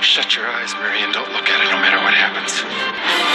Shut your eyes, Mary, and don't look at it no matter what happens.